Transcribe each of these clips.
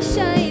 deixa.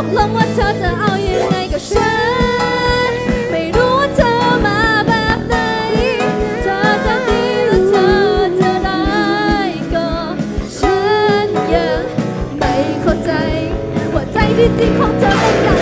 ตกลงว่าเธอจะเอาอยังไงกับฉัน ไม่รู้ว่าเธอมาแบบไหน เธอทำดีและอเธอจะร้ายก็ฉันยังไม่เข้าใจ ว่าใจที่จริงของเธอเป็นไง